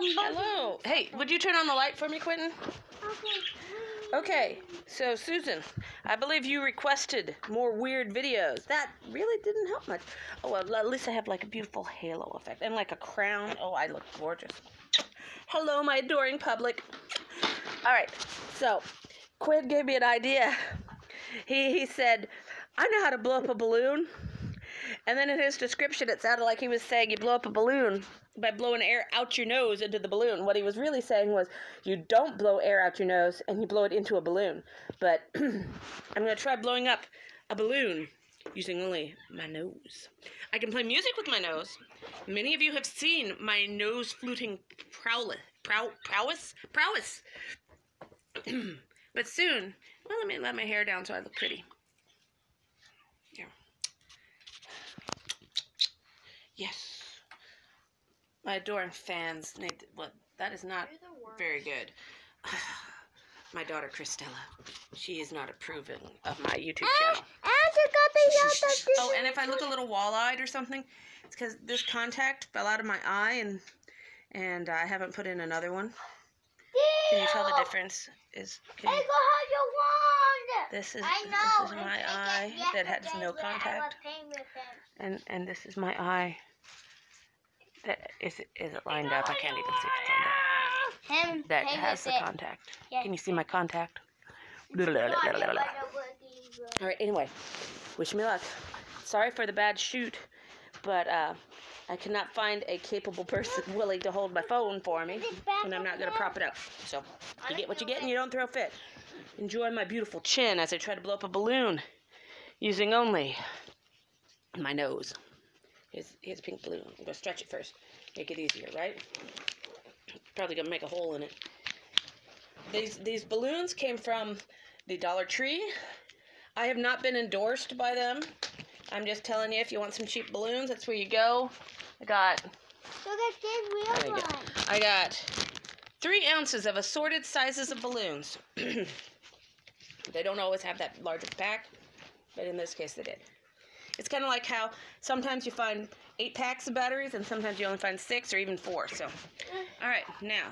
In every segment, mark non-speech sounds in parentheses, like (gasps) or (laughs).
Hello. Hey, would you turn on the light for me, Quentin? Okay. Okay, so Susan, I believe you requested more weird videos. That really didn't help much. Oh, well, at least I have like a beautiful halo effect and like a crown. Oh, I look gorgeous. Hello, my adoring public. All right, so Quinn gave me an idea. He, he said, I know how to blow up a balloon. And then in his description, it sounded like he was saying you blow up a balloon by blowing air out your nose into the balloon. What he was really saying was you don't blow air out your nose and you blow it into a balloon. But (clears throat) I'm going to try blowing up a balloon using only my nose. I can play music with my nose. Many of you have seen my nose fluting prowess. Prow, prowess? Prowess. (clears throat) but soon, well, let me let my hair down so I look pretty. Here. Yes. My adoring fans need. What? That is not You're the worst. very good. (sighs) my daughter Christella. She is not approving of my YouTube ah, channel. Ah, oh, and if I look a little wall-eyed or something, it's because this contact fell out of my eye, and and I haven't put in another one. Can you tell the difference? Is can you, go how this is this is my eye that has no contact, was playing with it. and and this is my eye. That is it is it lined up? I can't even see if it's lined up. Him That has the contact. Can you see my contact? All it wasn't working. right. Anyway, wish me luck. Sorry for the bad shoot, but uh, I cannot find a capable person (laughs) willing to hold my phone for me, and I'm not gonna prop it up. So you get what you get, and you don't throw a fit. Enjoy my beautiful chin as I try to blow up a balloon using only my nose. Here's, here's pink balloon. I'm gonna stretch it first, make it easier, right? Probably gonna make a hole in it. These these balloons came from the Dollar Tree. I have not been endorsed by them. I'm just telling you, if you want some cheap balloons, that's where you go. I got Look at this real one. I got three ounces of assorted sizes of balloons. (clears throat) they don't always have that large of a pack, but in this case they did. It's kind of like how sometimes you find eight packs of batteries and sometimes you only find six or even four. So, all right, now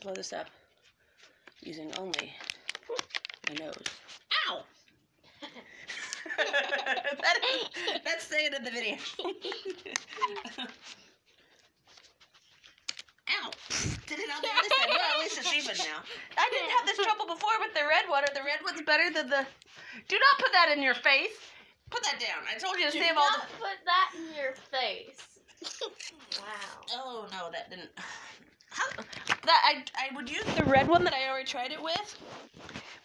blow this up using only my nose. Ow! (laughs) that is, that's staying in the video. (laughs) Ow! Did it on the other side? Well, at least it's even now. I didn't have this trouble before with the red. Or the red one's better than the. Do not put that in your face. Put that down. I told you to Do save all the. not put that in your face. (laughs) wow. Oh no, that didn't. How, that I I would use the red one that I already tried it with,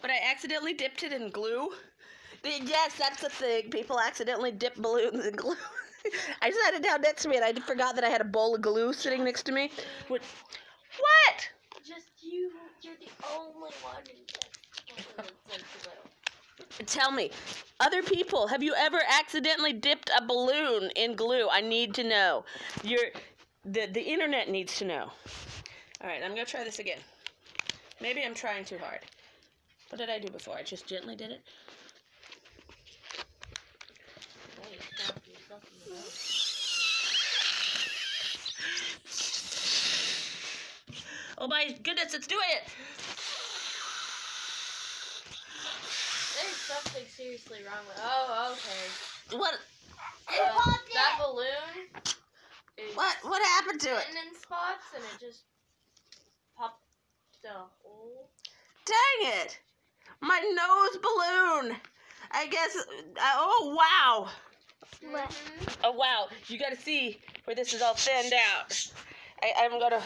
but I accidentally dipped it in glue. Yes, that's the thing. People accidentally dip balloons in glue. (laughs) I just had it down next to me, and I forgot that I had a bowl of glue sitting next to me. What? What? Just you. You're the only one who gets balloons into glue. (laughs) Tell me, other people, have you ever accidentally dipped a balloon in glue? I need to know. Your the the internet needs to know. All right, I'm gonna try this again. Maybe I'm trying too hard. What did I do before? I just gently did it. Oh my goodness, it's doing it! Something seriously wrong with. Oh, okay. What? It Um, that balloon. What? What happened to it? in spots, and it just popped the hole. Dang it! My nose balloon. I guess. Uh, oh wow! What? Mhm. Oh wow, you gotta see where this is all thinned out. I, I'm gonna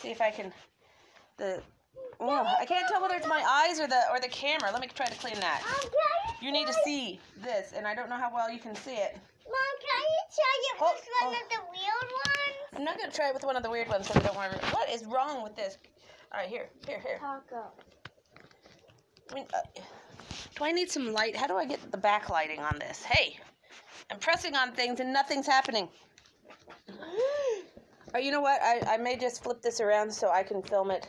see if I can the oh, I can't tell whether it's my eyes or the or the camera. Let me try to clean that. Mom, You need to see this, and I don't know how well you can see it. Mom, can you try it Oh, with one oh. of the weird ones? I'm not gonna try it with one of the weird ones, so I don't want to. What is wrong with this? All right, here, here, here. Taco. I mean, uh, do I need some light? How do I get the backlighting on this? Hey, I'm pressing on things and nothing's happening. (gasps) Oh, you know what? I, I may just flip this around so I can film it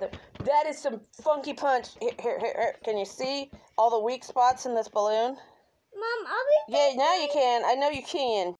with it. That is some funky punch. Here, here, here, here. Can you see all the weak spots in this balloon? Mom, I'll be. Yeah, now you can. I know you can.